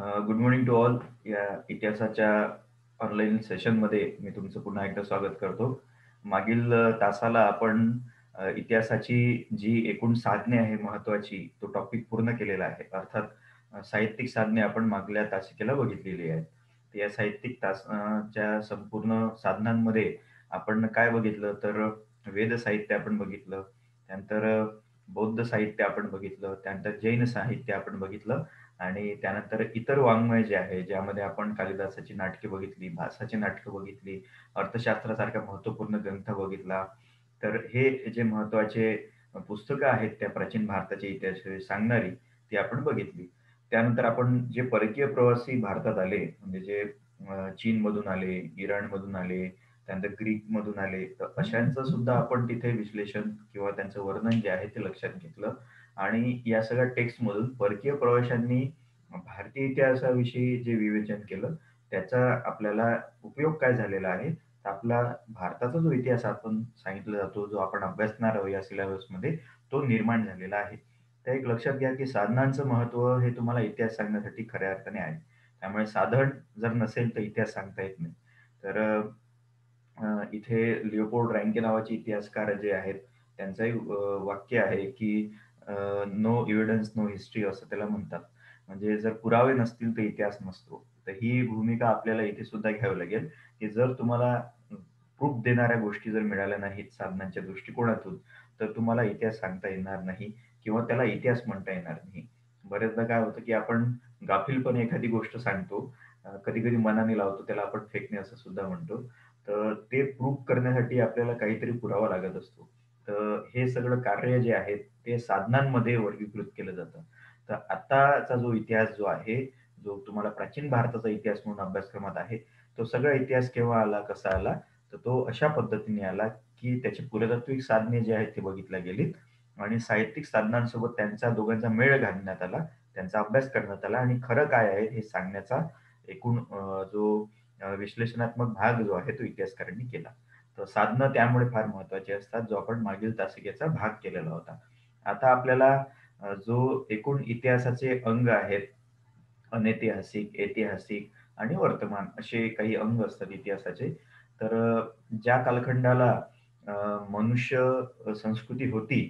Good morning to all या इतिहासाच्या online सेशनमध्ये मी तुमचं पुन्हा एकदा स्वागत करतो. मागील तासाला आपण इतिहासाची जी एकूण साधने आहे महत्वाची तो टॉपिक पूर्ण केलेला आहे. अर्थात साहित्यिक साधने आपण मागल्या तासिकेला बघितलेली आहेत. या साहित्यिक तासाच्या संपूर्ण साधनांमध्ये आपण काय बघितलं? तर वेद साहित्य आपण बघितलं. त्यानंतर बौद्ध साहित्य आपण बघितलं. त्यानंतर जैन साहित्य आपण बघितलं. आणि त्यानंतर इतर वाङ्मय जे आहे ज्यामध्ये आपण कालिदासाची नाटके बघितली भासाची नाटकं बघितली अर्थशास्त्रासारखा महत्त्वपूर्ण ग्रंथ बघितला तर हे जे महत्त्वाचे पुस्तकं आहेत त्या प्राचीन भारताच्या इतिहास सांगणारी ती आपण बघितली. त्यानंतर आपण जे परकीय प्रवासी भारतात आले म्हणजे जे चीन मधून आले इराण मधून आले त्यानंतर ग्रीक मधून आले तर अशांचं सुद्धा आपण तिथे विश्लेषण किंवा त्यांचं वर्णन जे आहे ते लक्षात घेतलं. आणि या सगळ्या टेक्स्ट मधून परकीय प्रवाशांनी भारतीय इतिहासाविषयी जे विवेचन केलं त्याचा आपल्याला उपयोग काय झालेला आहे? आपला भारताचा जो इतिहास आपण सांगितला जातो जो आपण अभ्यासणार आहोत या सिलेबसमध्ये तो निर्माण झालेला आहे. तर एक लक्षात घ्या की साधनांचं महत्त्व हे तुम्हाला इतिहास सांगण्यासाठी खऱ्या अर्थाने आहे. त्यामुळे साधन जर नसेल तर इतिहास सांगता येत नाही. तर इथे लिओपोल्ड रँके नावाचे इतिहासकार जे आहेत त्यांचंही वाक्य आहे की नो एव्हिडन्स नो हिस्ट्री असं त्याला म्हणतात. म्हणजे जर पुरावे नसतील तर इतिहास नसतो. तर ही भूमिका आपल्याला इथे सुद्धा घ्यावी लागेल की जर तुम्हाला प्रूफ देणाऱ्या गोष्टी जर मिळाल्या नाहीत साधनांच्या दृष्टिकोनातून तर तुम्हाला इतिहास सांगता येणार नाही किंवा त्याला इतिहास म्हणता येणार नाही. बरेचदा काय होतं की आपण गाफीलपणे एखादी गोष्ट सांगतो कधी कधी मनाने लावतो त्याला आपण फेकणे असं सुद्धा म्हणतो. तर ते प्रूफ करण्यासाठी आपल्याला काहीतरी पुरावा लागत असतो. तर हे सगळं कार्य जे आहे ते साधनांमध्ये वर्गीकृत केलं जातं. तर आताचा जो इतिहास जो आहे जो तुम्हाला प्राचीन भारताचा इतिहास म्हणून अभ्यासक्रमात आहे तो सगळा इतिहास केव्हा आला कसा आला तर तो अशा पद्धतीने आला की त्याची पुरातात्विक साधने जे आहेत ते बघितल्या गेलीत आणि साहित्यिक साधनांसोबत त्यांचा दोघांचा मेळ घालण्यात आला त्यांचा अभ्यास करण्यात आला आणि खरं काय आहे हे सांगण्याचा एकूण जो विश्लेषणात्मक भाग जो आहे तो इतिहासकारांनी केला. तर साधनं त्यामुळे फार महत्वाची असतात जो आपण मागील तासिकेचा भाग केलेला होता. आता आपल्याला जो एकूण इतिहासाचे अंग आहेत अनैतिहासिक ऐतिहासिक आणि वर्तमान असे काही अंग असतात इतिहासाचे. तर ज्या कालखंडाला मनुष्य संस्कृती होती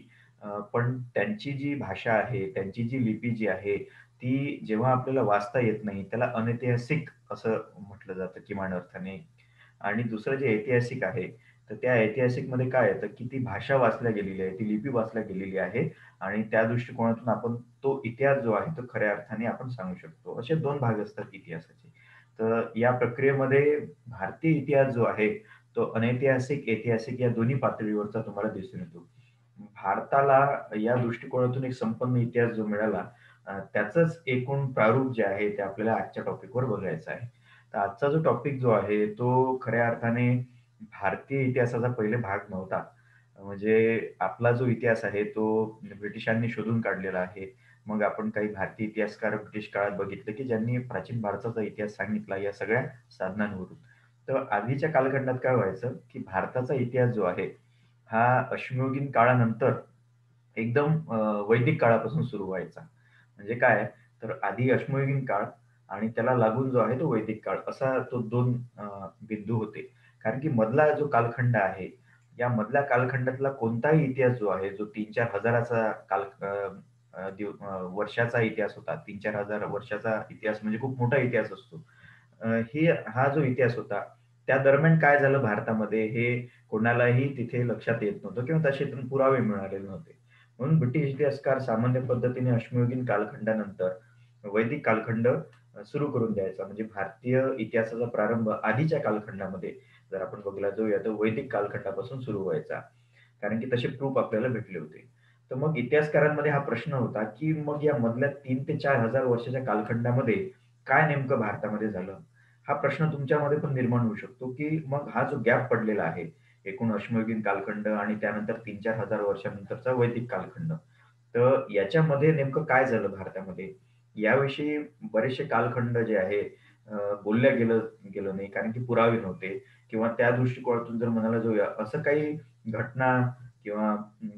पण त्यांची जी भाषा आहे त्यांची जी लिपी जी आहे ती जेव्हा आपल्याला वाचता येत नाही त्याला अनैतिहासिक असं म्हटलं जातं किमान अर्थाने. आणि दुसरं जे ऐतिहासिक आहे तर त्या ऐतिहासिकमध्ये काय येतं की ती भाषा वाचल्या गेलेली आहे ती लिपी वाचल्या गेलेली आहे आणि त्या दृष्टिकोनातून आपण तो इतिहास जो आहे तो खऱ्या अर्थाने आपण सांगू शकतो. असे दोन भाग असतात इतिहासाचे. तर या प्रक्रियेमध्ये भारतीय इतिहास जो आहे तो अनैतिहासिक ऐतिहासिक या दोन्ही पातळीवरचा तुम्हाला दिसून येतो. भारताला या दृष्टिकोनातून एक संपन्न इतिहास जो मिळाला त्याच एकूण प्रारूप जे आहे ते आपल्याला आजच्या टॉपिकवर बघायचं आहे. तर आजचा जो टॉपिक जो आहे तो खऱ्या अर्थाने भारतीय इतिहासाचा पहिले भाग नव्हता. म्हणजे आपला जो इतिहास आहे तो ब्रिटिशांनी शोधून काढलेला आहे. मग आपण काही भारतीय इतिहासकार ब्रिटिश काळात बघितलं की ज्यांनी प्राचीन भारताचा इतिहास सांगितला या सगळ्या साधनांवरून. तर आधीच्या कालखंडात काय व्हायचं की भारताचा इतिहास जो आहे हा अश्मयुगीन काळानंतर एकदम वैदिक काळापासून सुरू व्हायचा. म्हणजे काय? तर आधी अश्मयुगीन काळ आणि त्याला लागून जो आहे तो वैदिक काळ असा तो दोन बिंदू होते. कारण की मधला जो कालखंड आहे या मधल्या कालखंडातला कोणताही इतिहास जो आहे जो तीन चार हजाराचा काल वर्षाचा इतिहास होता तीन चार हजार वर्षाचा इतिहास म्हणजे खूप मोठा इतिहास असतो. हे हा जो इतिहास होता त्या दरम्यान काय झालं भारतामध्ये हे कोणालाही तिथे लक्षात येत नव्हतं किंवा तसे पुरावे मिळालेले नव्हते. म्हणून ब्रिटिश इतिहासकार सामान्य पद्धतीने अश्मयुगीन कालखंडानंतर वैदिक कालखंड सुरू करून द्यायचा. म्हणजे भारतीय इतिहासाचा प्रारंभ आधीच्या कालखंडामध्ये जर आपण बघला जाऊया तर वैदिक कालखंडापासून सुरू व्हायचा कारण की तसे प्रूफ आपल्याला भेटले होते. तर मग इतिहासकारांमध्ये हा प्रश्न होता की मग या मधल्या तीन ते चार हजार वर्षाच्या कालखंडामध्ये काय नेमकं भारतामध्ये झालं? हा प्रश्न तुमच्यामध्ये पण निर्माण होऊ शकतो की मग हा जो गॅप पडलेला आहे एकूण अश्मयुगीन कालखंड आणि त्यानंतर तीन चार हजार वर्षानंतरचा वैदिक कालखंड तर याच्यामध्ये नेमकं काय झालं भारतामध्ये? याविषयी बरेचसे कालखंड जे आहे बोलल्या गेलं गेलं नाही कारण की पुरावे नव्हते. किंवा त्या दृष्टिकोनातून जर म्हणायला जाऊया असं काही घटना किंवा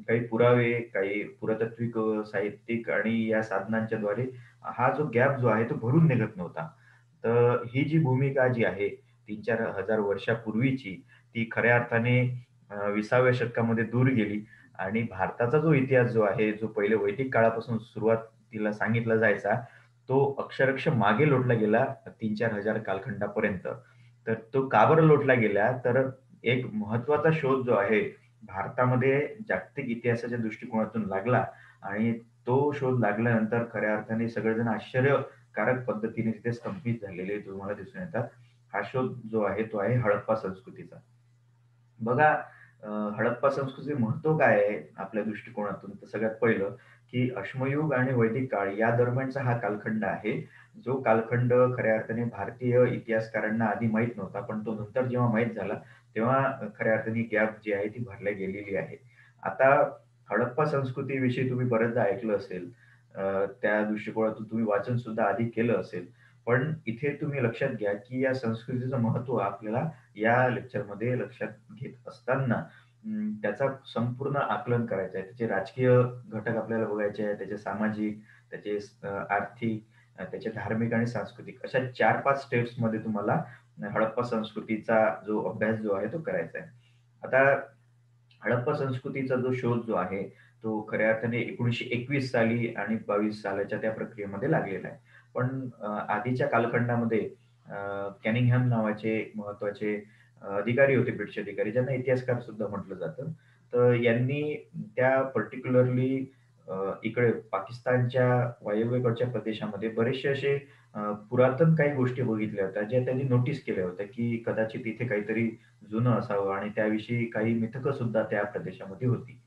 काही पुरावे, काही पुरातात्विक साहित्यिक आणि या साधनांच्या द्वारे हा जो गॅप जो आहे तो भरून निघत नव्हता. तर ही जी भूमिका जी आहे 3-4 हजार वर्षापूर्वीची ती खऱ्या अर्थाने विसाव्या शतकामध्ये दूर गेली आणि भारताचा जो इतिहास जो आहे, जो पहिले वैदिक काळापासून सुरुवातीला सांगितला जायचा, तो अक्षरक्ष मागे लोटला गेला 3-4 हजार कालखंडापर्यंत. तर तो का बरं लोटला गेला? तर एक महत्त्वाचा शोध जो आहे भारतामध्ये जागतिक इतिहासाच्या दृष्टिकोनातून लागला आणि तो शोध लागल्यानंतर खऱ्या अर्थाने सगळेजण आश्चर्यकारक पद्धतीने तिथे स्तंभित झालेले तुम्हाला दिसून येतात. हा शोध जो आहे तो आहे हडप्पा संस्कृतीचा. बघा हडप्पा संस्कृतीचे महत्त्व काय आहे आपल्या दृष्टिकोनातून? तर सगळ्यात पहिलं, की अश्मयुग आणि वैदिक काळ या दरम्यानचा हा कालखंड आहे. जो कालखंड खऱ्या अर्थाने भारतीय इतिहासकारांना आधी माहीत नव्हता. पण तो नंतर जेव्हा माहीत झाला, तेव्हा खऱ्या अर्थाने गॅप जी आहे ती भरल्या गेलेली आहे. आता हडप्पा संस्कृतीविषयी तुम्ही बरेचदा ऐकलं असेल. त्या दृष्टिकोनातून तुम्ही वाचन सुद्धा आधी केलं असेल. पण इथे तुम्ही लक्षात घ्या, की या संस्कृतीचं महत्त्व आपल्याला या लेक्चरमध्ये लक्षात घेत असताना त्याचा संपूर्ण आकलन करायचं आहे. त्याचे राजकीय घटक आपल्याला बघायचे आहे त्याचे सामाजिक, त्याचे आर्थिक, त्याचे धार्मिक आणि सांस्कृतिक अशा 4-5 स्टेप्समध्ये तुम्हाला हडप्पा संस्कृतीचा जो अभ्यास जो आहे तो करायचा आहे. आता हडप्पा संस्कृतीचा जो शोध जो आहे, तो खऱ्या अर्थाने 1921 साली आणि 22 सालाच्या त्या प्रक्रियेमध्ये लागलेला आहे. पण आधीच्या कालखंडामध्ये कॅनिंगहॅम नावाचे महत्त्वाचे अधिकारी होते, ब्रिटिश अधिकारी, ज्यांना इतिहासकार सुद्धा म्हटलं जातं. तर यांनी त्या पर्टिक्युलरली इकडे पाकिस्तानच्या वायव्येकडच्या प्रदेशामध्ये बरेचसे असे पुरातन काही गोष्टी बघितल्या होत्या, ज्या त्यांनी नोटीस केल्या होत्या, की कदाचित इथे काहीतरी जुनं असावं आणि त्याविषयी काही मिथकं सुद्धा त्या प्रदेशामध्ये होती.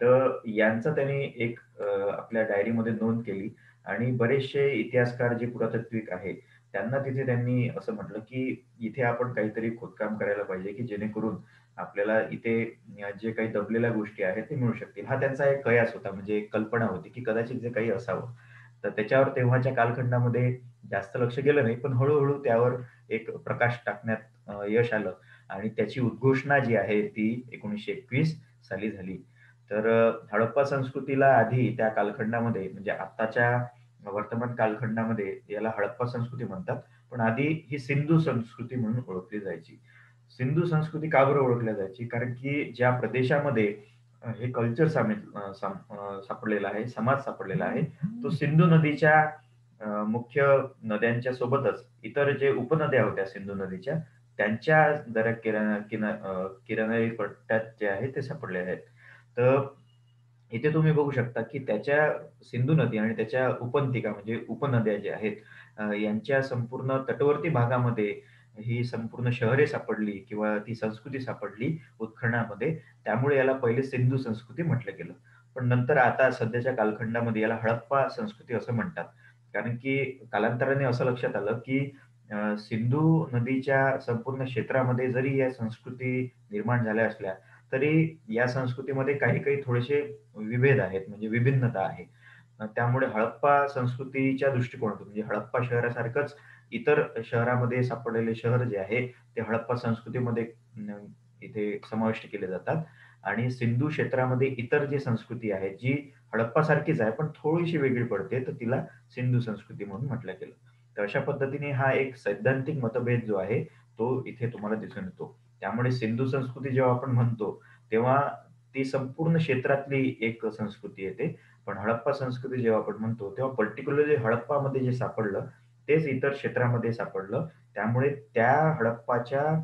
तर यांचा त्यांनी एक आपल्या डायरीमध्ये नोंद केली आणि बरेचसे इतिहासकार जे पुरातत्विक आहे, त्यांना तिथे त्यांनी असं म्हटलं, की इथे आपण काहीतरी खोदकाम करायला पाहिजे, की जेणेकरून आपल्याला इथे जे काही दबलेल्या गोष्टी आहेत, ते मिळू शकतील. हा त्यांचा एक कयास होता, म्हणजे एक कल्पना होती, की कदाचित जे काही असावं. तर त्याच्यावर तेव्हाच्या कालखंडामध्ये जास्त लक्ष गेलं नाही, पण हळूहळू त्यावर एक प्रकाश टाकण्यात यश आलं आणि त्याची उद्घोषणा जी आहे, ती 1921 साली झाली. तर हडप्पा संस्कृतीला आधी त्या कालखंडामध्ये म्हणजे आत्ताच्या वर्तमान कालखंडामध्ये याला हडप्पा संस्कृती म्हणतात. पण आधी ही सिंधू संस्कृती म्हणून ओळखली जायची. सिंधू संस्कृती का बरं ओळखल्या जायची? कारण की ज्या प्रदेशामध्ये हे कल्चर सामील सापडलेला आहे, समाज सापडलेला आहे, तो सिंधू नदीच्या मुख्य नद्यांच्या सोबतच इतर जे उपनद्या होत्या सिंधू नदीच्या, त्यांच्या दऱ्या किराणा किना अ, पट्ट्यात जे आहे ते सापडले आहेत. तर इथे तुम्ही बघू शकता, की त्याच्या सिंधू नदी आणि त्याच्या उपनदिका म्हणजे उपनद्या ज्या आहेत, यांच्या संपूर्ण तटवर्ती भागामध्ये ही संपूर्ण शहरे सापडली किंवा ती संस्कृती सापडली उत्खननामध्ये. त्यामुळे याला पहिले सिंधू संस्कृती म्हटलं गेलं. पण नंतर आता सध्याच्या कालखंडामध्ये याला हडप्पा संस्कृती असं म्हणतात. कारण की कालांतराने असं लक्षात आलं, की सिंधू नदीच्या संपूर्ण क्षेत्रामध्ये जरी या संस्कृती निर्माण झाल्या असल्या, तरी या संस्कृतीमध्ये काही-काही थोडेसे विभेद आहेत, म्हणजे विभिन्नता आहे. त्यामुळे हडप्पा संस्कृतीच्या दृष्टिकोनातून म्हणजे हडप्पा शहरासारखंच इतर शहरामध्ये सापडलेले शहर जे आहे, ते हडप्पा संस्कृतीमध्ये इथे समाविष्ट केले जातात आणि सिंधू क्षेत्रामध्ये इतर जी संस्कृती आहे, जी हडप्पा सारखीच आहे, पण थोडीशी वेगळी पडते, तर तिला सिंधू संस्कृती म्हणून म्हटलं गेलं. तर अशा पद्धतीने हा एक सैद्धांतिक मतभेद जो आहे, तो इथे तुम्हाला दिसून येतो. त्यामुळे सिंधू संस्कृती जेव्हा आपण म्हणतो, तेव्हा ती संपूर्ण क्षेत्रातली एक संस्कृती येते. पण हडप्पा संस्कृती जेव्हा आपण म्हणतो, तेव्हा पर्टिक्युलरली हडप्पामध्ये जे सापडलं, तेच इतर क्षेत्रामध्ये सापडलं. त्यामुळे त्या हडप्पाच्या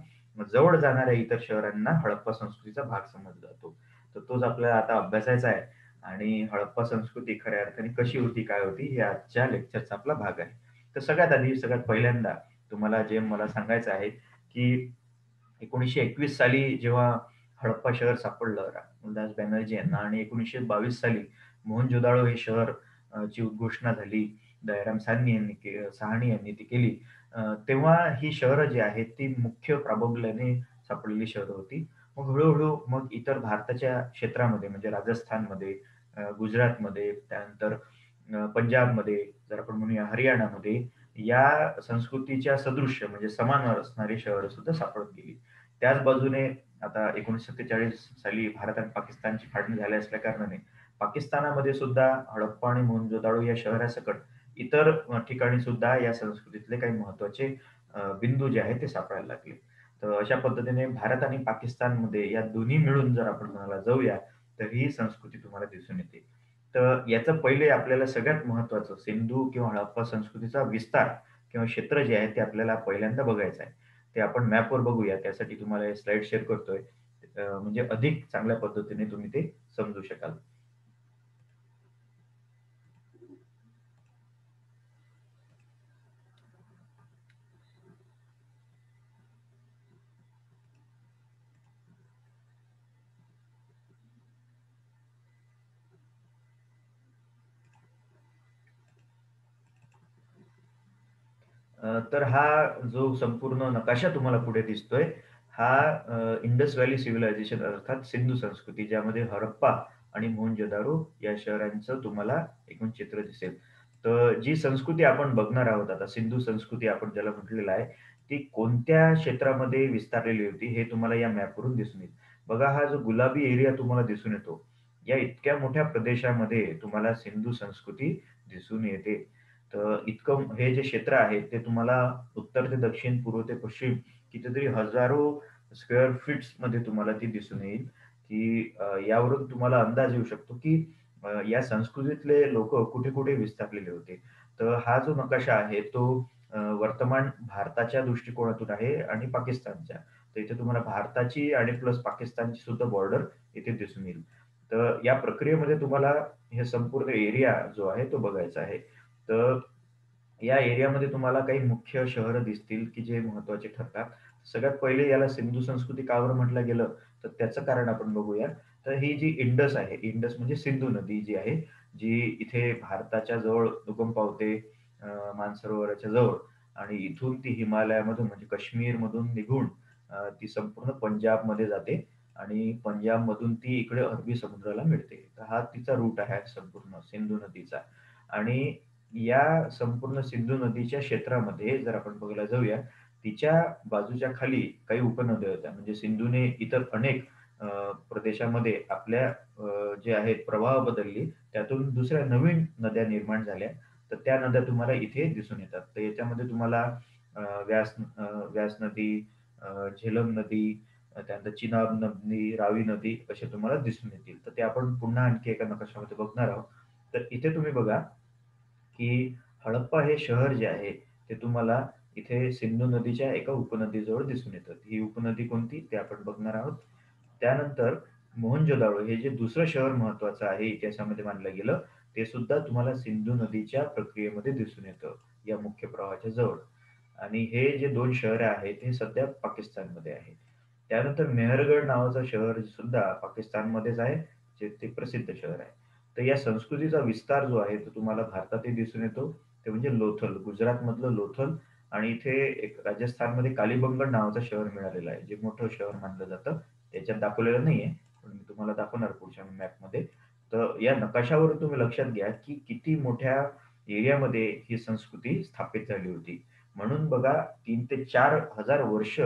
जवळ जाणाऱ्या इतर शहरांना हडप्पा संस्कृतीचा भाग समजला जातो. तर तोच आपल्याला आता अभ्यासायचा आहे आणि हडप्पा संस्कृती खऱ्या अर्थाने कशी होती, काय होती, हे आजच्या लेक्चरचा आपला भाग आहे. तर सगळ्यात आधी, सगळ्यात पहिल्यांदा तुम्हाला जे मला सांगायचं आहे, की 1921 साली जेव्हा हडप्पा शहर सापडलं रामदास बॅनर्जी यांना आणि 1922 साली मोहनजोदाडो हे शहर ची उद्घोषणा झाली. दयाराम साहनी यांनी के यांनी ती केली. तेव्हा ही शहरं जी आहेत, ती मुख्य प्राबल्याने सापडलेली शहरं होती. मग हळूहळू मग इतर भारताच्या क्षेत्रामध्ये म्हणजे राजस्थानमध्ये, गुजरातमध्ये, त्यानंतर पंजाबमध्ये, जर आपण म्हणूया हरियाणामध्ये या संस्कृतीच्या सदृश्य म्हणजे समान असणारी शहरं सुद्धा सापडत गेली. त्याच बाजूने आता 1947 साली भारत आणि पाकिस्तानची फाळणी झाली असल्या कारणाने पाकिस्तानामध्ये सुद्धा हडप्पा आणि मोहनजोदाडो या शहरासकट इतर ठिकाणी सुद्धा या संस्कृतीतले काही महत्त्वाचे बिंदू जे आहेत ते सापडायला लागले. तर अशा पद्धतीने भारत आणि पाकिस्तानमध्ये या दोन्ही मिळून जर आपण म्हणायला जाऊया, तर ही संस्कृती तुम्हाला दिसून येते. तर याचं पहिले आपल्याला सगळ्यात महत्त्वाचं सिंधू किंवा हडप्पा संस्कृतीचा विस्तार किंवा क्षेत्र जे आहे ते आपल्याला पहिल्यांदा बघायचं आहे. ते आपण मॅपवर बघूया. त्यासाठी तुम्हाला हे शेअर करतोय. म्हणजे अधिक चांगल्या पद्धतीने तुम्ही ते समजू शकाल. तर हा जो संपूर्ण नकाशा तुम्हाला पुढे दिसतोय, हा इंडस व्हॅली सिव्हिलायझेशन अर्थात सिंधू संस्कृती, ज्यामध्ये हरप्पा आणि मोहनजोदारो या शहरांचं तुम्हाला एकूण चित्र दिसेल. तर जी संस्कृती आपण बघणार आहोत आता, सिंधू संस्कृती आपण ज्याला म्हटलेलं आहे, ती कोणत्या क्षेत्रामध्ये विस्तारलेली होती, हे तुम्हाला या मॅपवरून दिसून येईल. बघा, हा जो गुलाबी एरिया तुम्हाला दिसून येतो, या इतक्या मोठ्या प्रदेशामध्ये तुम्हाला सिंधू संस्कृती दिसून येते. तर इतकं हे जे क्षेत्र आहे ते तुम्हाला उत्तर ते दक्षिण, पूर्व ते पश्चिम कितीतरी हजारो स्क्वेअर फीट्समध्ये तुम्हाला ती दिसून येईल, की यावरून तुम्हाला अंदाज येऊ शकतो, की या संस्कृतीतले लोक कुठे-कुठे विस्थापलेले होते. तर हा जो नकाशा आहे तो वर्तमान भारताच्या दृष्टिकोनातून आहे आणि पाकिस्तानच्या. तर इथे तुम्हाला भारताची आणि प्लस पाकिस्तानची सुद्धा बॉर्डर इथे दिसून येईल. तर या प्रक्रियेमध्ये तुम्हाला हे संपूर्ण एरिया जो आहे तो बघायचा आहे. तर या एरियामध्ये तुम्हाला काही मुख्य शहरं दिसतील, की जे महत्त्वाचे ठरतात. सगळ्यात पहिले याला सिंधू संस्कृती कावर म्हटलं गेलं, तर त्याचं कारण आपण बघूया. तर ही जी इंडस आहे, इंडस म्हणजे सिंधू नदी जी आहे, जी इथे भारताच्या जवळ उगम पावते मानसरोवराच्या जवळ आणि इथून ती हिमालयामधून म्हणजे काश्मीरमधून निघून ती संपूर्ण पंजाबमध्ये जाते आणि पंजाबमधून ती इकडे अरबी समुद्राला मिळते. तर हा तिचा रूट आहे संपूर्ण सिंधू नदीचा आणि या संपूर्ण सिंधू नदीच्या क्षेत्रामध्ये जर आपण बघायला जाऊया, तिच्या बाजूच्या खाली काही उपनद्या होत्या. म्हणजे सिंधूने इतर अनेक प्रदेशामध्ये आपल्या जे आहेत प्रवाह बदलली. त्यातून दुसऱ्या नवीन नद्या निर्माण झाल्या. तर त्या नद्या तुम्हाला इथे दिसून येतात. तर याच्यामध्ये तुम्हाला व्यास व्यास नदी, झेलम नदी, त्यानंतर चिनाब नदी, रावी नदी असे तुम्हाला दिसून येतील. तर ते आपण पुन्हा आणखी एका नकाशामध्ये बघणार आहोत. तर इथे तुम्ही बघा की हडप्पा हे शहर जे आहे, ते तुम्हाला इथे सिंधू नदीच्या एका उपनदीजवळ दिसून येतं. ही उपनदी कोणती? ते आपण बघणार आहोत. त्यानंतर मोहनजोदाडो हे जे दुसरं शहर महत्वाचं आहे इतिहासामध्ये मानलं गेलं, ते सुद्धा तुम्हाला सिंधू नदीच्या प्रक्रियेमध्ये दिसून येतं, या मुख्य प्रवाहाच्या जवळ. आणि हे जे दोन शहर आहेत, हे सध्या पाकिस्तानमध्ये आहे. त्यानंतर मेहरगड नावाचं शहर सुद्धा पाकिस्तानमध्येच आहे, जे ते प्रसिद्ध शहर आहे. तर या संस्कृतीचा विस्तार जो आहे, तो तुम्हाला भारतातही दिसून येतो. ते म्हणजे लोथल, गुजरातमधलं लोथल आणि इथे एक राजस्थानमध्ये कालीबंगड नावाचं शहर मिळालेलं आहे, जे मोठं शहर मानलं जातं. त्याच्यात दाखवलेलं नाहीये, पण मी तुम्हाला दाखवणार पुढच्या मॅपमध्ये. तर या नकाशावरून तुम्ही लक्षात घ्या, की किती मोठ्या एरियामध्ये ही संस्कृती स्थापित झाली होती. म्हणून बघा तीन ते चार हजार वर्ष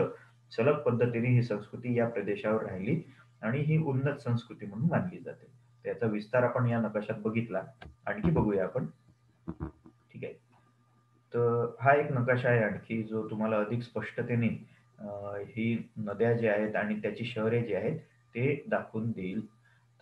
सलग पद्धतीने ही संस्कृती या प्रदेशावर राहिली आणि ही उन्नत संस्कृती म्हणून मानली जाते. त्याचा विस्तार आपण या नकाशात बघितला. आणखी बघूया आपण. ठीक आहे. तर हा एक नकाशा आहे आणखी जो तुम्हाला अधिक स्पष्टतेने ही नद्या ज्या आहेत आणि त्याची शहरे जी आहेत ते दाखवून देईल.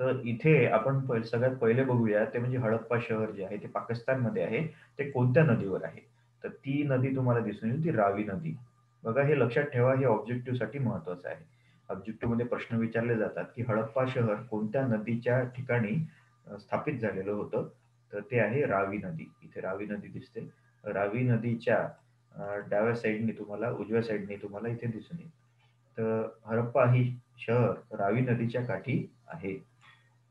तर इथे आपण सगळ्यात पहिले बघूया ते म्हणजे हडप्पा शहर जे आहे ते पाकिस्तानमध्ये आहे. ते कोणत्या नदीवर आहे? तर ती नदी तुम्हाला दिसून येईल ती रावी नदी. बघा हे लक्षात ठेवा हे ऑब्जेक्टिव्हसाठी महत्वाचं आहे. ऑब्जेक्टिव्हमध्ये प्रश्न विचारले जातात, की हडप्पा शहर कोणत्या नदीच्या ठिकाणी स्थापित झालेलं होतं? तर ते आहे रावी नदी. इथे रावी नदी दिसते. रावी नदीच्या डाव्या साईडने तुम्हाला उजव्या साईडने तुम्हाला इथे दिसून येईल. तर हडप्पा ही शहर रावी नदीच्या काठी आहे.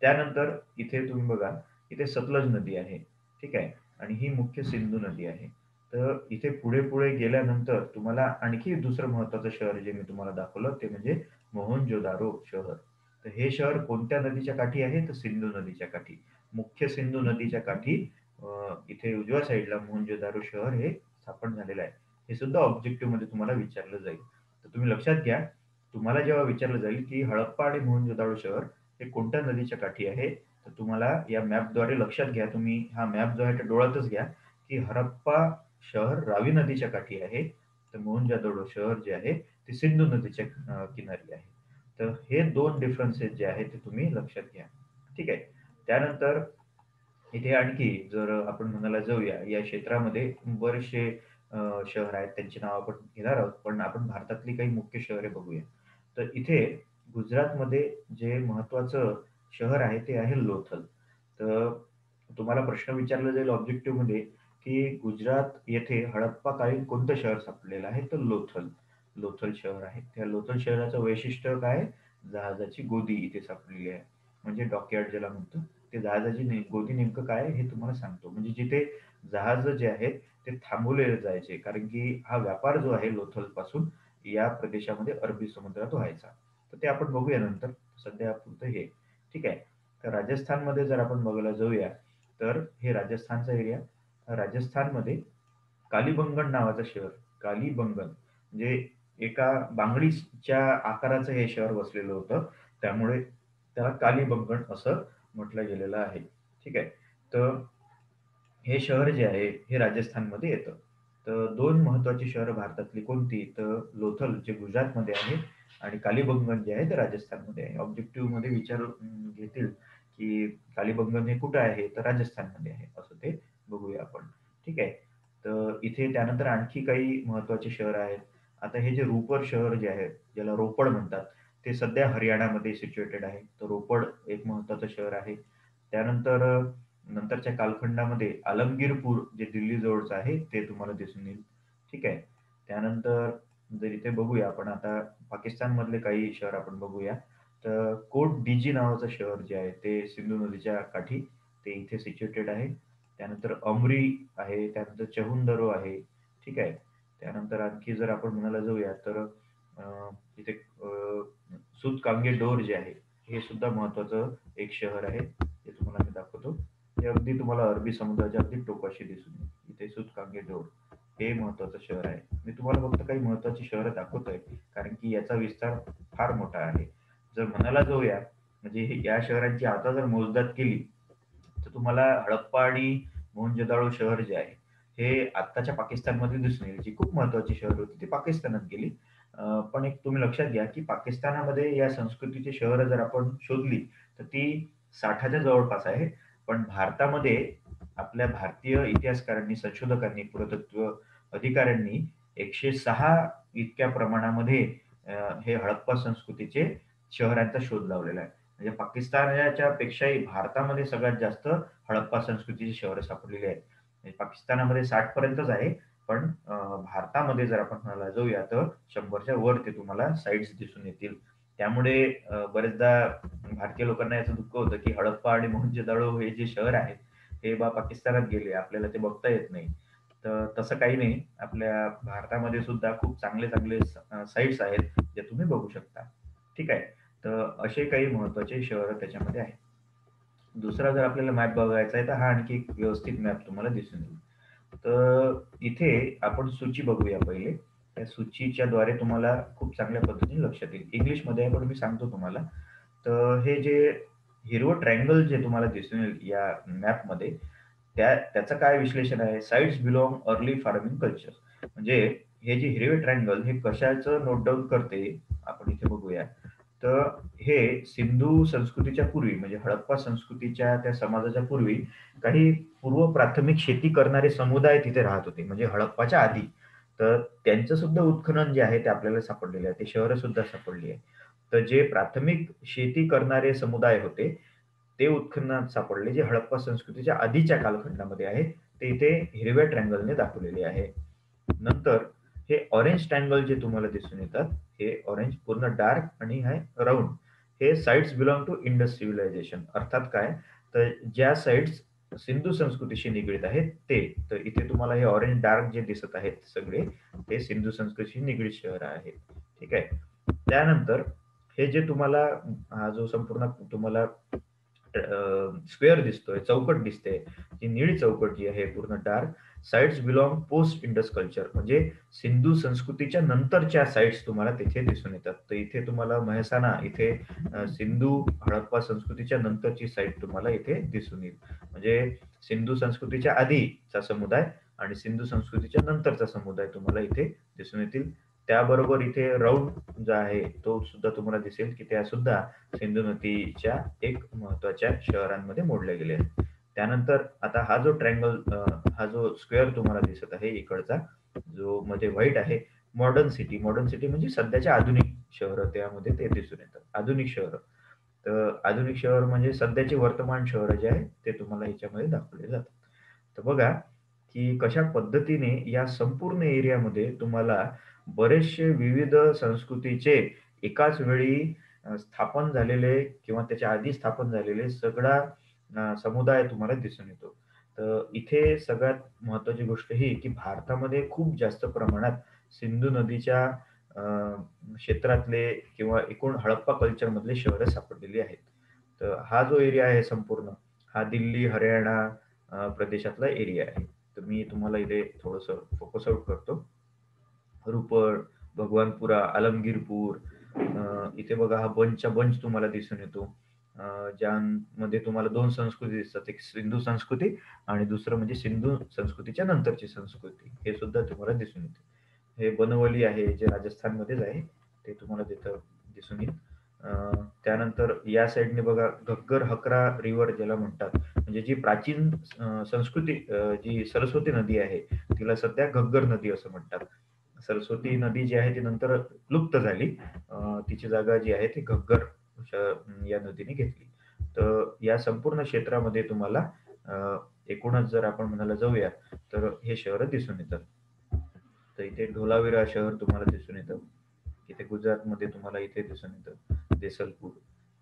त्यानंतर इथे तुम्ही बघा, इथे सतलज नदी आहे. ठीक आहे. आणि ही मुख्य सिंधू नदी आहे. तर इथे पुढे-पुढे गेल्यानंतर तुम्हाला आणखी दुसरं महत्त्वाचं शहर जे मी तुम्हाला दाखवलं ते म्हणजे मोहनजोदारो शहर. तर हे शहर कोणत्या नदीच्या काठी आहे? तर सिंधू नदीच्या काठी. मुख्य सिंधू नदीच्या काठी इथे उजव्या साईडला मोहनजोदारो शहर हे स्थापन झालेलं आहे. हे सुद्धा ऑब्जेक्टिव्हमध्ये तुम्हाला विचारलं जाईल. तर तुम्ही लक्षात घ्या, तुम्हाला जेव्हा विचारलं जाईल की हडप्पा आणि मोहनजोदाडो शहर हे कोणत्या नदीच्या काठी आहे तर तुम्हाला या मॅपद्वारे लक्षात घ्या तुम्ही हा मॅप जो आहे तो डोळ्यातच घ्या की हरप्पा शहर रावी नदीच्या काठी आहे तर मोहनजोदारो शहर जे आहे ती सिंधू नदीच्या किनारी आहे. तर हे दोन डिफरन्सेस जे आहेत ते तुम्ही लक्षात घ्या. ठीक आहे? त्यानंतर इथे आणखी जर आपण म्हणायला जाऊया या क्षेत्रामध्ये बरेचसे शहर आहेत त्यांची नाव आपण घेणार आहोत पण आपण भारतातली काही मुख्य शहरे बघूया. तर इथे गुजरातमध्ये जे महत्वाचं शहर आहे ते आहे लोथल. तर तुम्हाला प्रश्न विचारला जाईल ऑब्जेक्टिव्हमध्ये की गुजरात येथे हडप्पा काळी कोणतं शहर सापडलेलं आहे? तर लोथल. लोथल शहर आहे. त्या लोथल शहराचं वैशिष्ट्य काय? जहाजाची गोदी इथे सापडलेली आहे. म्हणजे डॉकयार्ड ज्याला म्हणतो ते जहाजाची गोदी नेमकं काय हे तुम्हाला सांगतो. म्हणजे जिथे जहाज जे आहेत ते थांबवले जायचे. कारण की हा व्यापार जो आहे लोथलपासून या प्रदेशामध्ये अरबी समुद्रात व्हायचा. तर ते आपण बघूया नंतर. सध्या पुरतं हे. ठीक आहे. तर राजस्थानमध्ये जर आपण बघायला जाऊया तर हे राजस्थानचा एरिया. राजस्थानमध्ये कालीबंगन नावाचं शहर कालीबंगन. म्हणजे एका बांगडीच्या आकाराचं हे शहर वसलेलं होतं. त्यामुळे त्याला कालीबंगण असं म्हटलं गेलेलं आहे. ठीक आहे? तर हे शहर जे आहे हे राजस्थानमध्ये येतं. तर दोन महत्वाची शहरं भारतातली कोणती? तर लोथल जे गुजरातमध्ये आहे आणि कालीबंगन जे आहे ते राजस्थानमध्ये आहे. ऑब्जेक्टिव्हमध्ये विचार घेतील की कालीबंगन हे कुठं आहे? तर राजस्थानमध्ये आहे असं ते बघूया आपण. ठीक आहे? तर इथे त्यानंतर आणखी काही महत्त्वाचे शहर आहेत. आता हे जे रोपड शहर जे आहे ज्याला रोपड म्हणतात ते सध्या हरियाणामध्ये सिच्युएटेड आहे. तर रोपड एक महत्वाचं शहर आहे. त्यानंतर नंतरच्या कालखंडामध्ये आलमगीरपूर जे दिल्ली जवळचं आहे ते तुम्हाला दिसून येईल. ठीक आहे? त्यानंतर जर इथे बघूया आपण आता पाकिस्तानमधले काही शहर आपण बघूया. तर कोट डीजी नावाचं शहर जे आहे ते सिंधू नदीच्या काठी ते इथे सिच्युएटेड आहे. त्यानंतर अमरी आहे त्यानंतर चहुंदरो आहे. ठीक आहे? त्यानंतर आणखी जर आपण म्हणायला जाऊया तर इथे सुत कांगे डोर जे आहे हे सुद्धा महत्वाचं एक शहर आहे हे तुम्हाला मी दाखवतो. हे अगदी तुम्हाला अरबी समुद्राच्या अगदी टोकाशी दिसून येईल. इथे सुत कांगे डोर हे महत्वाचं शहर आहे. मी तुम्हाला फक्त काही महत्वाची शहरं दाखवतोय कारण की याचा विस्तार फार मोठा आहे. जर म्हणायला जाऊया म्हणजे या शहरांची आता जर मोजदात केली तर तुम्हाला हडप्पा आणि मोहनजोदाळो शहर जे आहे हे आत्ताच्या पाकिस्तानमध्ये दिसून येईल जी खूप महत्वाची शहर होती ती पाकिस्तानात गेली. पण एक तुम्ही लक्षात घ्या की पाकिस्तानामध्ये या संस्कृतीची शहरं जर आपण शोधली तर ती साठाच्या जवळपास आहे. पण भारतामध्ये आपल्या भारतीय इतिहासकारांनी संशोधकांनी पुरातत्व अधिकाऱ्यांनी एकशे सहा इतक्या प्रमाणामध्ये हे हडप्पा संस्कृतीचे शहरांचा शोध लावलेला आहे. म्हणजे पाकिस्तानाच्या पेक्षाही भारतामध्ये सगळ्यात जास्त हडप्पा संस्कृतीची शहरं सापडलेली आहेत. म्हणजे पाकिस्तानामध्ये साठ पर्यंतच आहे पण भारतामध्ये जर आपण म्हणायला जाऊया तर शंभरच्या वर ते तुम्हाला साईट्स दिसून येतील. त्यामुळे बरेचदा भारतीय लोकांना याचं दुःख होतं की हडप्पा आणि मोहनजोदाडो हे जे शहर आहेत हे बा पाकिस्तानात गेले आपल्याला ते बघता येत नाही. तर तसं काही नाही. आपल्या भारतामध्ये सुद्धा खूप चांगले चांगले साईट्स आहेत जे तुम्ही बघू शकता. ठीक आहे. तर असे काही महत्त्वाचे शहर त्याच्यामध्ये आहेत. दुसरा जर आपल्याला मॅप बघायचा आहे तर हा आणखी एक व्यवस्थित मॅप तुम्हाला दिसून येईल. तर इथे आपण सूची बघूया पहिले. त्या सूचीच्या द्वारे तुम्हाला खूप चांगल्या पद्धतीने लक्षात येईल. इंग्लिशमध्ये आहे पण मी सांगतो तुम्हाला. तर हे जे हिरवं ट्रँगल जे तुम्हाला दिसून येईल या मॅपमध्ये त्या त्याचं काय विश्लेषण आहे? Sites belong early farming culture म्हणजे हे जे हिरवे ट्रँगल हे कशाचं नोट डाऊन करते? आपण इथे बघूया. तर हे सिंधू संस्कृतीच्या पूर्वी म्हणजे हडप्पा संस्कृतीच्या त्या समाजाच्या पूर्वी काही पूर्व प्राथमिक शेती करणारे समुदाय तिथे राहत होते. म्हणजे हडप्पाच्या आधी. तर त्यांचं सुद्धा उत्खनन जे आहे ते आपल्याला सापडलेलं आहे. ते शहर सुद्धा सापडली आहे. तर जे प्राथमिक शेती करणारे समुदाय होते ते उत्खननात सापडले. जे हडप्पा संस्कृतीच्या आधीच्या कालखंडामध्ये आहे ते इथे हिरव्या ट्रँगलने दाखवलेले आहे. नंतर हे ऑरेंज ट्रँगल जे तुम्हाला दिसून येतात हे ऑरेंज पूर्ण डार्क आणि हे राऊंड हे sites belong to Indus civilisation अर्थात काय? तर ज्या साइट्स सिंधू संस्कृतीशी निगडीत आहेत ते. तर इथे तुम्हाला हे ऑरेंज डार्क जे दिसत आहेत सगळे हे सिंधू संस्कृतीशी निगडीत शहर आहेत ठीक आहे? त्यानंतर हे जे तुम्हाला हा जो संपूर्ण तुम्हाला स्क्वेअर दिसतोय चौकट दिसते जी निळी चौकट जी आहे पूर्ण dark sites belong post Indus culture म्हणजे सिंधू संस्कृतीच्या नंतरच्या साईट्स तुम्हाला तिथे दिसून येतात. तर इथे तुम्हाला महसाना इथे सिंधू हडप्पा संस्कृतीच्या नंतरची साईट तुम्हाला इथे दिसून येईल. म्हणजे सिंधू संस्कृतीच्या आधीचा समुदाय आणि सिंधू संस्कृतीच्या नंतरचा समुदाय तुम्हाला इथे दिसून येतील. त्याबरोबर इथे राऊंड जो आहे तो सुद्धा तुम्हाला दिसेल की त्या सुद्धा सिंधू नदीच्या एक महत्त्वाच्या शहरांमध्ये मोडल्या गेले आहेत. त्यानंतर आता हा जो ट्रँगल हा जो स्क्वेअर तुम्हाला दिसत आहे इकडचा जो मध्ये व्हाईट आहे मॉडर्न सिटी मॉडर्न सिटी म्हणजे सध्याच्या आधुनिक शहर त्यामध्ये ते दिसून येतात आधुनिक शहर. तर आधुनिक शहर म्हणजे सध्याचे वर्तमान शहर जे आहे ते तुम्हाला ह्याच्यामध्ये दाखवले जातात. तर बघा की कशा पद्धतीने या संपूर्ण एरियामध्ये तुम्हाला बरेचसे विविध संस्कृतीचे एकाच वेळी स्थापन झालेले किंवा त्याच्या आधी स्थापन झालेले सगळा समुदाय तुम्हाला दिसून येतो. तर इथे सगळ्यात महत्वाची गोष्ट ही की भारतामध्ये खूप जास्त प्रमाणात सिंधू नदीच्या क्षेत्रातले किंवा एकूण हडप्पा कल्चर मधले शहरं सापडलेली आहेत. तर हा जो एरिया आहे संपूर्ण हा दिल्ली हरियाणा प्रदेशातला एरिया आहे. तर मी तुम्हाला इथे थोडस फोकस आउट करतो. रुपड भगवानपुरा आलमगीरपूर इथे बघा हा बंचचा बंच तुम्हाला दिसून येतो. ज्यामध्ये तुम्हाला दोन संस्कृती दिसतात एक सिंधू संस्कृती आणि दुसरं म्हणजे सिंधू संस्कृतीच्या नंतरची संस्कृती. हे सुद्धा तुम्हाला दिसून येते. हे बनवली आहे जे राजस्थानमध्येच आहे ते तुम्हाला तिथं दिसून येईल. त्यानंतर या साईडने बघा घग्गर हकरा रिव्हर ज्याला म्हणतात. म्हणजे जी प्राचीन संस्कृती जी सरस्वती नदी आहे तिला सध्या घग्गर नदी असं म्हणतात. सरस्वती नदी जी आहे ती नंतर लुप्त झाली. तिची जागा जी आहे ती घग्गर या नदीने घेतली. तर या संपूर्ण क्षेत्रामध्ये तुम्हाला एकूणच जर आपण म्हणायला जाऊया तर हे शहर दिसून येतात तर इथे ढोलावीरा शहर तुम्हाला दिसून येतं. इथे गुजरातमध्ये तुम्हाला इथे दिसून येतं देसलपूर.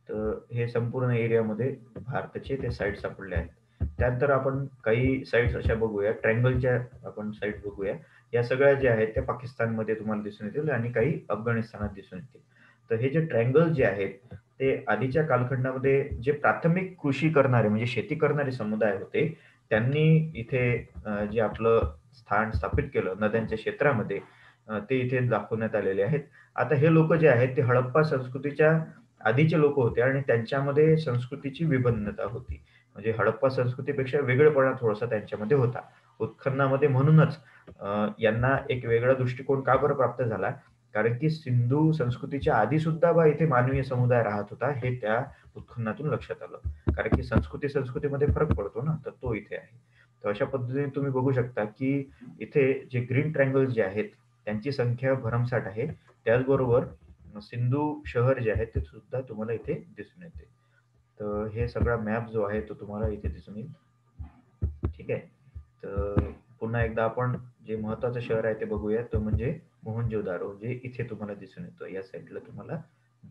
तर हे संपूर्ण एरियामध्ये भारताचे ते साईट सापडले आहेत. त्यानंतर आपण काही साईट्स अशा बघूया ट्रँगलच्या आपण साईट बघूया. या सगळ्या ज्या आहेत त्या पाकिस्तानमध्ये तुम्हाला दिसून येतील आणि काही अफगाणिस्तानात दिसून येतील. तर हे जे ट्रँगल जे आहेत ते आधीच्या कालखंडामध्ये जे प्राथमिक कृषी करणारे म्हणजे शेती करणारे समुदाय होते त्यांनी इथे जे आपलं स्थान स्थापित केलं नद्यांच्या क्षेत्रामध्ये ते इथे दाखवण्यात आलेले आहेत. आता हे लोक जे आहेत ते हडप्पा संस्कृतीच्या आधीचे लोक होते आणि त्यांच्यामध्ये संस्कृतीची विभिन्नता होती. म्हणजे हडप्पा संस्कृतीपेक्षा वेगळेपणा थोडासा त्यांच्यामध्ये होता. उत्खननामध्ये म्हणूनच यांना एक वेगळा दृष्टिकोन का बरं प्राप्त झाला? कारण की सिंधू संस्कृतीच्या आधी सुद्धा बा इथे मानवीय समुदाय राहत होता हे त्या उत्खननातून लक्षात आलं. कारण की संस्कृती संस्कृतीमध्ये फरक पडतो ना तर तो इथे आहे. तर अशा पद्धतीने तुम्ही बघू शकता की इथे जे ग्रीन ट्रँगल जे आहेत त्यांची संख्या भरमसाठ आहे. त्याचबरोबर सिंधू शहर जे आहे ते सुद्धा तुम्हाला इथे दिसून येते. तर हे सगळा मॅप जो आहे तो तुम्हाला इथे दिसून येईल. ठीक आहे? तर पुन्हा एकदा आपण जे महत्वाचं शहर आहे ते बघूया. तो म्हणजे मोहनजोदारो जे इथे तुम्हाला दिसून येतो या साईडला तुम्हाला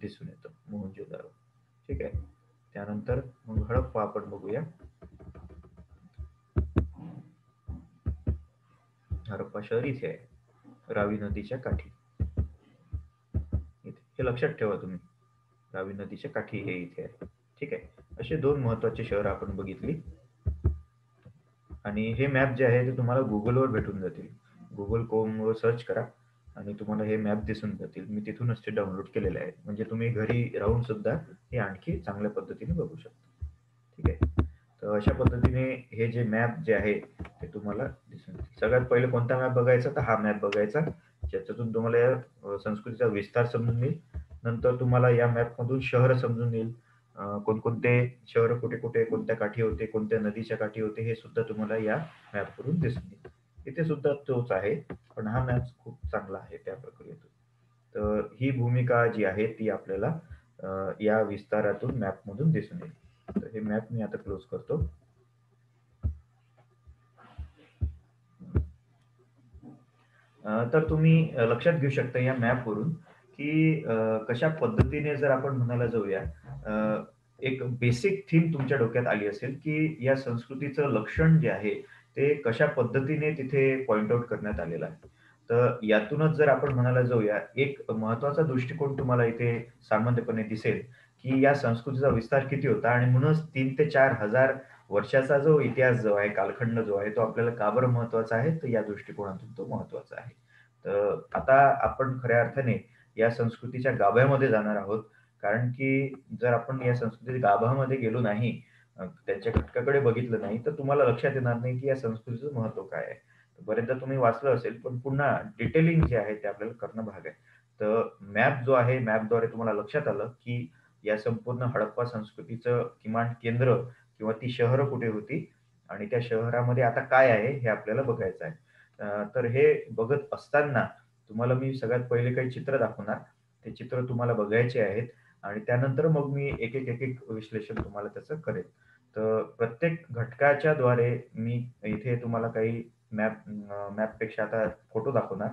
दिसून येतो मोहनजोदारो. ठीक आहे? त्यानंतर मग हडप्पा आपण बघूया. हडप्पा शहर इथे आहे. रावी नदीच्या काठी. इथे. हे लक्षात ठेवा तुम्ही. रावी नदीच्या काठी हे इथे आहे. ठीक आहे? असे दोन महत्त्वाचे शहर आपण बघितली. आणि हे मॅप जे आहे ते तुम्हाला गुगलवर भेटून जातील. गुगल वर सर्च करा. आणि तुम्हाला हे मॅप दिसून जातील. मी तिथूनच ते डाउनलोड केलेले आहे म्हणजे तुम्ही घरी राहून सुद्धा हे आणखी चांगल्या पद्धतीने बघू शकता. ठीक आहे? तर अशा पद्धतीने हे जे मॅप जे आहे ते तुम्हाला दिसून सगळ्यात पहिले कोणता मॅप बघायचा? तर हा मॅप बघायचा. ज्याच्यातून तुम्हाला या संस्कृतीचा विस्तार समजून येईल. नंतर तुम्हाला या मॅपमधून शहर समजून येईल. कोणकोणते शहर कुठे कुठे कोणत्या काठी होते कोणत्या नदीच्या काठी होते हे सुद्धा तुम्हाला या मॅपवरून दिसून येईल. इथे सुद्धा तोच आहे पण हा मॅप खूप चांगला आहे त्या प्रक्रियेतून. तर ही भूमिका जी आहे ती आपल्याला या विस्तारातून मॅपमधून दिसून येईल. तर हे मॅप मी आता क्लोज करतो. तर तुम्ही लक्षात घेऊ शकता या मॅप वरून की कशा पद्धतीने जर आपण म्हणायला जाऊया एक बेसिक थीम तुमच्या डोक्यात आली असेल की या संस्कृतीचं लक्षण जे आहे ते कशा पद्धतीने तिथे पॉइंट आउट करण्यात आलेलं आहे तर यातूनच जर आपण म्हणायला जाऊया एक महत्त्वाचा दृष्टिकोन तुम्हाला इथे सामान्यपणे दिसेल की या संस्कृतीचा विस्तार किती होता आणि म्हणूनच तीन ते चार हजार वर्षाचा जो इतिहास जो आहे, कालखंड जो आहे, तो आपल्याला का बरं महत्त्वाचा आहे? तर या दृष्टिकोनातून तो महत्त्वाचा आहे. तर आता आपण खऱ्या अर्थाने या संस्कृतीच्या गाभ्यामध्ये जाणार आहोत. कारण की जर आपण या संस्कृतीच्या गाभामध्ये गेलो नाही, त्यांच्या घटकाकडे बघितलं नाही, तर तुम्हाला लक्षात येणार नाही की या संस्कृतीचं महत्त्व काय आहे? बरेचदा तुम्ही वाचलं असेल, पण पुन्हा डिटेलिंग जे आहे ते आपल्याला करणं भाग आहे. तर मॅप जो आहे, मॅपद्वारे तुम्हाला लक्षात आलं की या संपूर्ण हडप्पा संस्कृतीचं किमान केंद्र किंवा ती शहरं कुठे होती आणि त्या शहरामध्ये आता काय आहे हे आपल्याला बघायचं आहे. तर हे बघत असताना तुम्हाला मी सगळ्यात पहिले काही चित्र दाखवणार. ते चित्र तुम्हाला बघायचे आहेत आणि त्यानंतर मग मी एक-एक, एक-एक विश्लेषण तुम्हाला त्याचं करेन. तर प्रत्येक घटकाच्या द्वारे मी इथे तुम्हाला काही मॅप मॅपपेक्षा आता फोटो दाखवणार,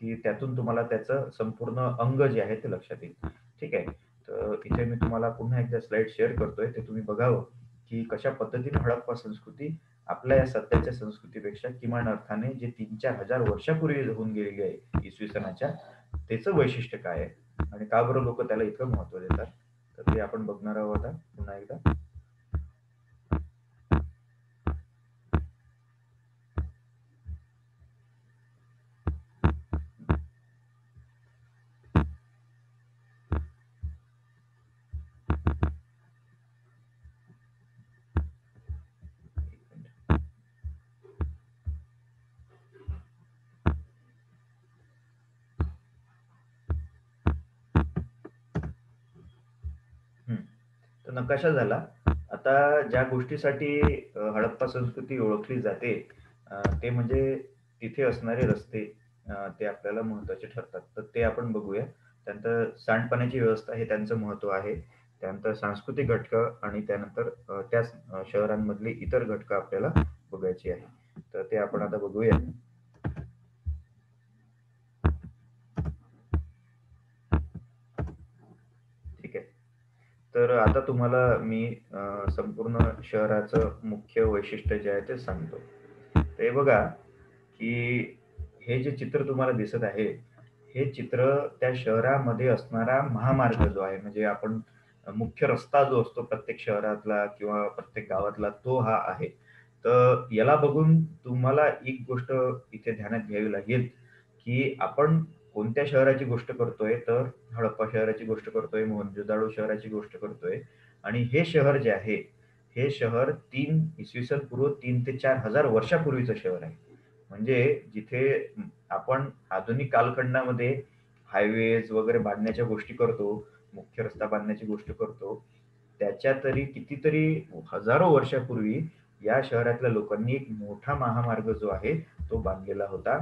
की त्यातून तुम्हाला त्याचं संपूर्ण अंग जे आहे ते लक्षात येईल. ठीक आहे. तर इथे मी तुम्हाला पुन्हा एकदा स्लाईड शेअर करतोय. ते तुम्ही बघावं, की कशा पद्धतीने हडप्पा संस्कृती आपल्या या सध्याच्या संस्कृतीपेक्षा किमान अर्थाने जे 3-4 हजार वर्षापूर्वी होऊन गेलेली आहे इसवी सनाच्या, त्याचं वैशिष्ट्य काय आहे आणि का बरं लोक त्याला इतकं महत्त्व देतात? तर ते आपण बघणार आहोत आता पुन्हा एकदा. एक मिनिट. हं. तर नकाशा झाला. आता ज्या गोष्टीसाठी हडप्पा संस्कृती ओळखली जाते ते म्हणजे तिथे असणारे रस्ते ते आपल्याला महत्त्वाचे ठरतात. तर ते आपण बघूया. त्यानंतर सांडपाण्याची व्यवस्था हे त्यांचं महत्त्व आहे. त्यानंतर सांस्कृतिक घटकं आणि त्यानंतर त्याच शहरांमधली इतर घटकं आपल्याला बघायची आहे. तर ते आपण आता बघूया. ठीक आहे. तर आता तुम्हाला मी संपूर्ण शहराचं मुख्य वैशिष्ट्य जे आहे ते सांगतो. ते बघा, की हे जे चित्र तुम्हाला दिसत आहे, हे चित्र त्या शहरामध्ये असणारा महामार्ग जो आहे, म्हणजे आपण मुख्य रस्ता जो असतो प्रत्येक शहरातला किंवा प्रत्येक गावातला तो हा आहे. तर याला बघून तुम्हाला एक गोष्ट इथे ध्यानात घ्यावी लागेल, की आपण कोणत्या शहराची गोष्ट करतोय, तर हडप्पा शहराची गोष्ट करतोय, मोहनजोदाडो शहराची गोष्ट करतोय आणि हे शहर जे आहे, हे शहर तीन इसवी सन पूर्व तीन ते चार हजार वर्षापूर्वीचं शहर आहे. म्हणजे जिथे आपण आधुनिक कालखंडामध्ये हायवेज वगैरे बांधण्याच्या गोष्टी करतो, मुख्य रस्ता बांधण्याची गोष्ट करतो. त्याच्या तरी कितीतरी हजारो वर्षापूर्वी या शहरातल्या लोकांनी एक मोठा महामार्ग जो आहे, तो बांधलेला होता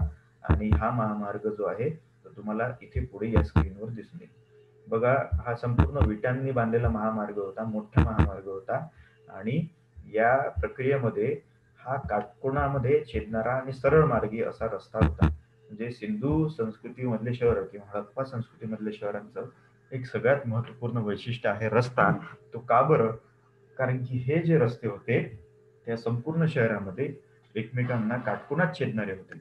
आणि हा महामार्ग जो आहे, तुम्हाला इथे पुढे या स्क्रीनवर दिसून येईल. बघा, हा संपूर्ण विटांनी बांधलेला महामार्ग होता, मोठा महामार्ग होता आणि या प्रक्रियेमध्ये हा काटकोणामध्ये छेदणारा आणि सरळ मार्गी असा रस्ता होता. म्हणजे सिंधू संस्कृतीमधले शहर किंवा हडप्पा संस्कृतीमधल्या शहरांचं एक सगळ्यात महत्त्वपूर्ण वैशिष्ट्य आहे रस्ता. तो का बरं? कारण की हे जे रस्ते होते, त्या संपूर्ण शहरामध्ये एकमेकांना काटकोणात छेदणारे होते.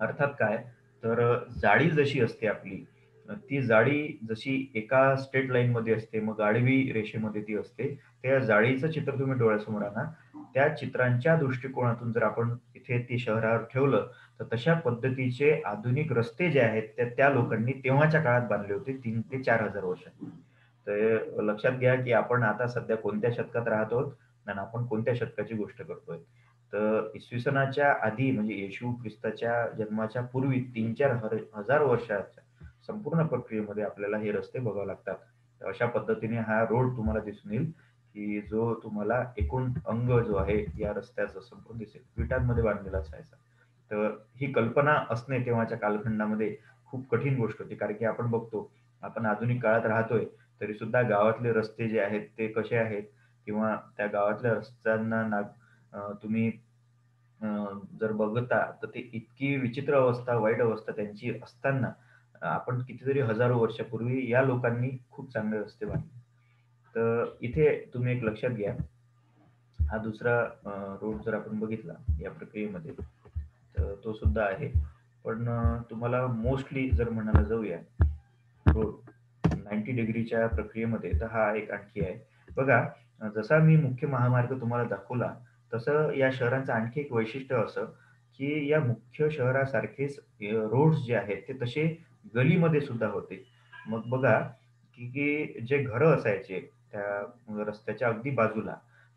अर्थात काय? तर जाळी जशी असते आपली, ती जाळी जशी एका स्ट्रेट लाईनमध्ये असते, मग गाढवी रेषेमध्ये ती असते. त्या जाळीचं चित्र तुम्ही डोळ्यासमोर आणा. त्या चित्रांच्या दृष्टिकोनातून जर आपण इथे ती शहरावर ठेवलं, तर तशा पद्धतीचे आधुनिक रस्ते जे आहेत, ते त्या लोकांनी तेव्हाच्या काळात बांधले होते तीन ते चार हजार वर्ष तर लक्षात घ्या, की आपण आता सध्या कोणत्या शतकात राहत आहोत आणि आपण कोणत्या शतकाची गोष्ट करतोय. तर इसवी सनाच्या आधी म्हणजे येशू ख्रिस्ताच्या जन्माच्या पूर्वी तीन चार हजार वर्षाच्या संपूर्ण प्रक्रियेमध्ये आपल्याला हे रस्ते बघावे लागतात. अशा पद्धतीने हा रोड तुम्हाला दिसून येईल, की जो तुम्हाला एकूण अंग जो आहे या रस्त्याचा संपूर्ण दिसेल. विटांमध्ये बांधलेला असायचा. तर ही कल्पना असणे तेव्हाच्या कालखंडामध्ये खूप कठीण गोष्ट होती. कारण की आपण बघतो, आपण आधुनिक काळात राहतोय, तरीसुद्धा गावातले रस्ते जे आहेत ते कसे आहेत किंवा त्या गावातल्या रस्त्यांना ना तुम्ही जर बघता तर ते इतकी विचित्र अवस्था, वाईट अवस्था त्यांची असताना आपण कितीतरी हजारो वर्षापूर्वी या लोकांनी खूप चांगले रस्ते बांधले. तर इथे तुम्ही एक लक्षात घ्या, हा दुसरा रोड जर आपण बघितला या प्रक्रियेमध्ये, तर तो सुद्धा आहे. पण तुम्हाला मोस्टली जर म्हणायला जाऊया, रोड 90 डिग्रीच्या प्रक्रियेमध्ये, तर हा एक आणखी आहे. बघा, जसा मी मुख्य महामार्ग तुम्हाला दाखवला, तसं या शहरांचं आणखी एक वैशिष्ट्य असं, की या मुख्य शहरासारखेच रोड्स जे आहेत ते तसे गलीमध्ये सुद्धा होते. मग बघा, की की जे घरं असायचे त्या रस्त्याच्या अगदी बाजूला,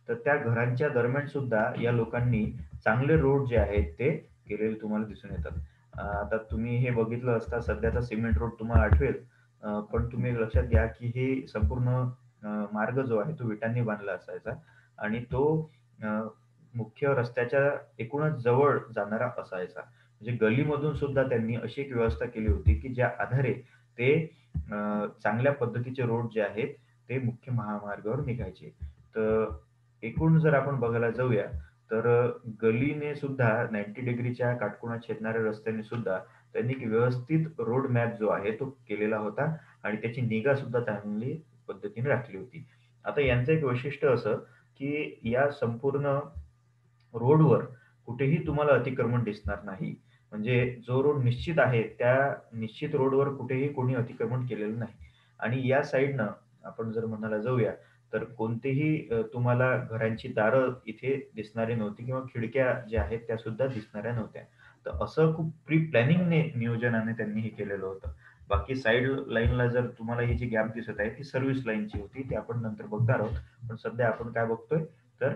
तर त्या घरांच्या दरम्यान सुद्धा या लोकांनी चांगले रोड जे आहेत ते केलेले तुम्हाला दिसून येतात. आता तुम्ही हे बघितलं असता सध्याचा सिमेंट रोड तुम्हाला आठवेल. पण तुम्ही लक्षात घ्या, की हे संपूर्ण मार्ग जो आहे तो विटांनी बांधला असायचा आणि तो मुख्य रस्त्याच्या एकूणच जवळ जाणारा असायचा. म्हणजे गलीमधून सुद्धा त्यांनी अशी एक व्यवस्था केली होती, की ज्या आधारे ते चांगल्या पद्धतीचे रोड जे आहेत, ते मुख्य महामार्गावर निघायचे. तर एकूण जर आपण बघायला जाऊया, तर गलीने सुद्धा 90 डिग्रीच्या काटकोणात छेदणाऱ्या रस्त्याने सुद्धा त्यांनी एक व्यवस्थित रोड मॅप जो आहे तो केलेला होता आणि त्याची निगा सुद्धा चांगली पद्धतीने राखली होती. आता यांचं एक वैशिष्ट्य असं, की या संपूर्ण रोडवर कुठेही तुम्हाला अतिक्रमण दिसणार नाही. म्हणजे जो रोड निश्चित आहे, त्या निश्चित रोडवर कुठेही कोणी अतिक्रमण केलेलं नाही. आणि या साईडनं आपण जर म्हणायला जाऊया, तर कोणतेही तुम्हाला घरांची दारं इथे दिसणारी नव्हती किंवा खिडक्या ज्या आहेत त्या सुद्धा दिसणाऱ्या नव्हत्या. तर असं खूप प्री प्लॅनिंगने नियोजनाने त्यांनी हे केलेलं होतं. बाकी साइड लाईनला जर तुम्हाला ही जी गॅप दिसत आहे, ती सर्व्हिस लाईनची होती. ती आपण नंतर बघणार आहोत. पण सध्या आपण काय बघतोय, तर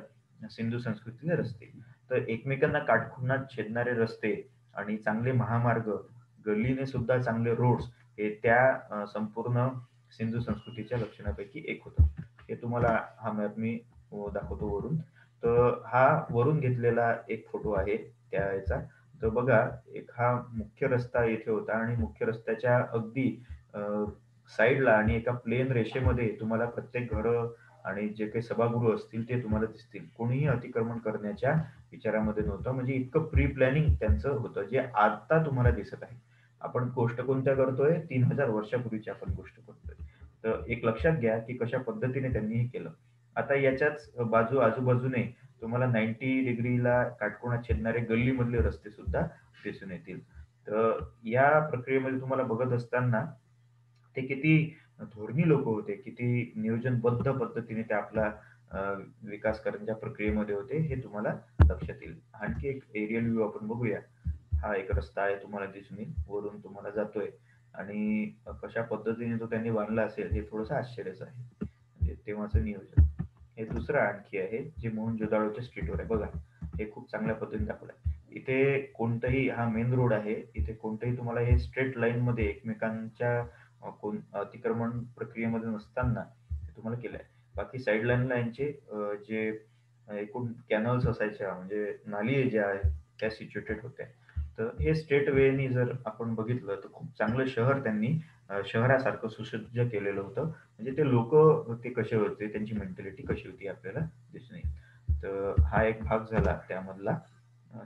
सिंधू संस्कृतीने रस्ते. तर एकमेकांना काटखुनात छेदणारे रस्ते आणि चांगले महामार्ग, गल्लीने सुद्धा चांगले रोड्स हे त्या संपूर्ण सिंधू संस्कृतीच्या लक्षणापैकी एक होतं. हे तुम्हाला हा मॅप मी दाखवतो वरून. तर हा वरून घेतलेला एक फोटो आहे त्या याचा. तर बघा, एक हा मुख्य रस्ता येथे होता आणि मुख्य रस्त्याच्या अगदी साईडला आणि एका प्लेन रेषेमध्ये तुम्हाला प्रत्येक घरं आणि जे काही सभागृह असतील ते तुम्हाला दिसतील. कोणीही अतिक्रमण करण्याच्या विचारामध्ये नव्हतं. म्हणजे इतकं प्री प्लॅनिंग त्यांचं होतं, जे आता तुम्हाला दिसत आहे. आपण गोष्ट कोणत्या करतोय? तीन हजार वर्षापूर्वीची आपण गोष्ट करतोय. तर एक लक्षात घ्या, की कशा पद्धतीने त्यांनी हे केलं. आता याच्याच बाजू आजूबाजूने तुम्हाला 90 डिग्रीला काटकोणा छेदणारे गल्लीमधले रस्ते सुद्धा दिसून येतील. तर या प्रक्रियेमध्ये तुम्हाला बघत असताना ते किती धोरणी लोक होते, किती नियोजनबद्ध पद्धतीने ते आपला विकास करण्याच्या प्रक्रियेमध्ये होते, हे तुम्हाला लक्षात येईल. आणखी एक एरियल व्ह्यू आपण बघूया. हा एक रस्ता आहे तुम्हाला दिसून येईल. वरून तुम्हाला जातोय आणि कशा पद्धतीने तो त्यांनी बांधला असेल, हे थोडंसं आश्चर्याचं आहे. म्हणजे तेव्हाचं नियोजन. हे दुसरं आणखी आहे, जे मोहन मोहनजोदडोच्या स्ट्रीटवर आहे. बघा, हे खूप चांगल्या पद्धतीने दाखवलं आहे. इथे कोणतंही हा मेन रोड आहे. इथे कोणतंही तुम्हाला हे स्ट्रेट लाईनमध्ये एकमेकांच्या कोण अतिक्रमण प्रक्रियेमध्ये नसताना ते तुम्हाला केलंय बाकी साइड लाईनला यांचे जे एकूण कॅनल्स असायच्या म्हणजे नाली ज्या आहेत, त्या सिच्युएटेड होत्या. तर हे स्टेट वेनी जर आपण बघितलं, तर खूप चांगलं शहर त्यांनी शहरासारखं सुसज्ज केलेलं होतं. म्हणजे ते लोक ते कसे होते, त्यांची मेंटॅलिटी कशी होती आपल्याला दिसून येईल. तर हा एक भाग झाला त्यामधला.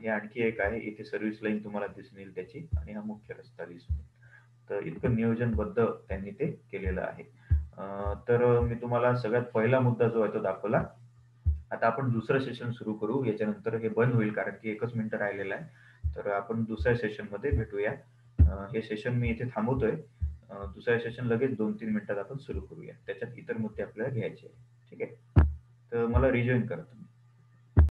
हे आणखी एक आहे. इथे सर्व्हिस लाईन तुम्हाला दिसून येईल त्याची आणि हा मुख्य रस्ता दिसून येईल. तर इतकं नियोजनबद्ध त्यांनी ते केलेलं आहे. तर मी तुम्हाला सगळ्यात पहिला मुद्दा जो आहे तो दाखवला. आता आपण दुसरं सेशन सुरू करू. याच्यानंतर हे बंद होईल कारण की एकच मिनिट राहिलेलं आहे. तर आपण दुसऱ्या सेशनमध्ये भेटूया. हे सेशन मी इथे थांबवतोय. अ, दुसरं सेशन लगेच 2-3 मिनिटात आपण सुरू करूया. त्याच्यात इतर मुद्दे आपल्याला घ्यायचे ठीक आहे. तर मला रिजॉईन करतो